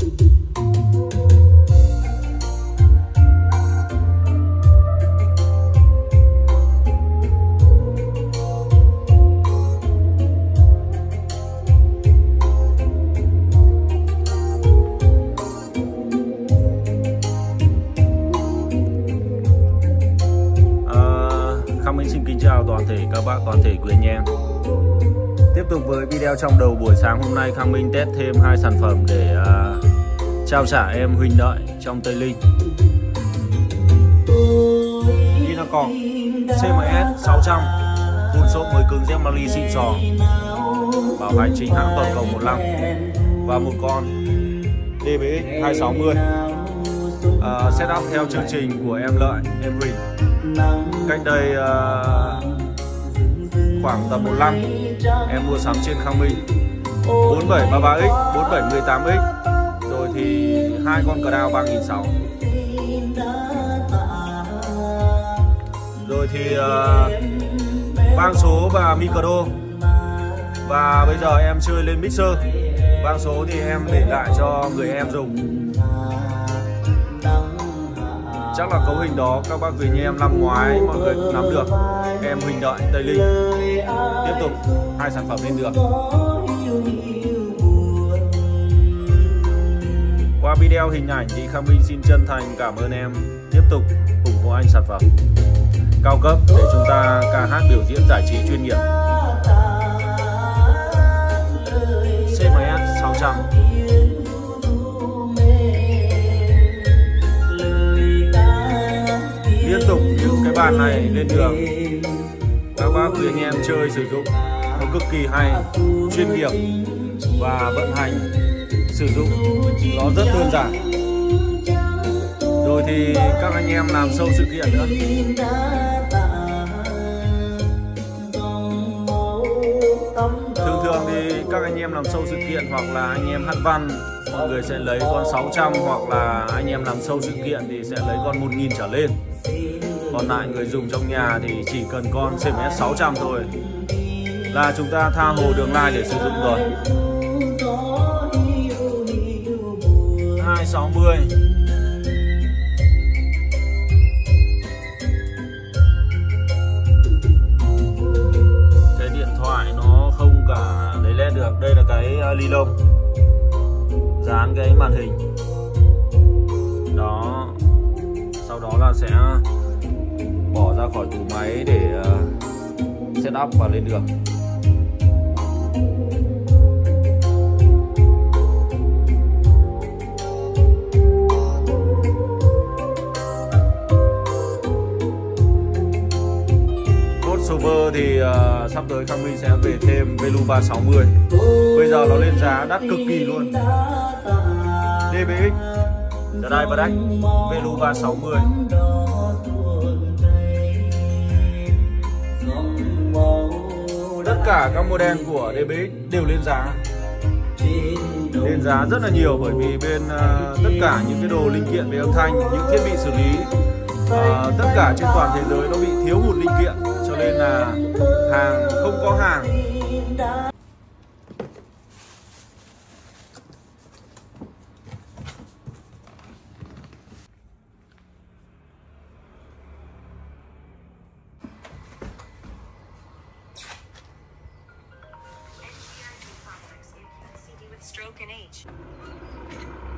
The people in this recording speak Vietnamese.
À, các bác toàn thể quý anh em. Tiếp tục với video trong đầu buổi sáng hôm nay Khang Minh test thêm hai sản phẩm để uh, trao trả em huỳnh đợi trong Tây Linh. Inacon CMS 600 Full xốp mới cứng dép mali xịn sò. Bảo hành chính hãng toàn cầu 15 Và một con DBX 260 uh, Setup theo chương trình của em Lợi, em Huỳnh. Cách đây uh, khoảng tầm một năm em mua sắm trên Khang Minh. 4733X, 4718X thì hai con cờ đao 3006 rồi thì uh, vang số và micro. Và bây giờ em chơi lên mixer. Vang số thì em để lại cho người em dùng. Chắc là cấu hình đó các bác gửi như em năm ngoái mọi người cũng nắm được. Em huỳnh đợi tây linh. Tiếp tục hai sản phẩm lên được. Qua video, hình ảnh thì Khang Minh xin chân thành cảm ơn em. Tiếp tục ủng hộ anh sản phẩm. Cao cấp để chúng ta ca hát biểu diễn giải trí chuyên nghiệp. CMS 600 liên tục những cái bàn này lên đường. Các bác quý anh em chơi sử dụng. Nó cực kỳ hay, chuyên nghiệp và vận hành sử dụng, nó rất đơn giản. Rồi thì các anh em làm sâu sự kiện nữa. Thường thường thì các anh em làm sâu sự kiện hoặc là anh em hát văn, mọi người sẽ lấy con 600 hoặc là anh em làm sâu sự kiện thì sẽ lấy con 1000 trở lên. Còn lại người dùng trong nhà thì chỉ cần con CMS 600 thôi. Là chúng ta tha hồ đường lai để sử dụng rồi. 60 cái điện thoại nó không cả lấy lên được. Đây là cái à, ly lông. Dán cái màn hình. Đó. Sau đó là sẽ bỏ ra khỏi tủ máy để à, setup và lên đường. Crossover thì uh, sắp tới Khang Minh sẽ về thêm Velu 360 Bây giờ nó lên giá đắt cực kỳ luôn. DBX Đài và Đách Velu 360 cả các model của DBX đều lên giá. Lên giá rất là nhiều bởi vì bên uh, tất cả những cái đồ linh kiện về âm thanh những thiết bị xử lý uh, tất cả trên toàn thế giới nó bị thiếu hụt linh kiện nên là hàng không có hàng stroke and age.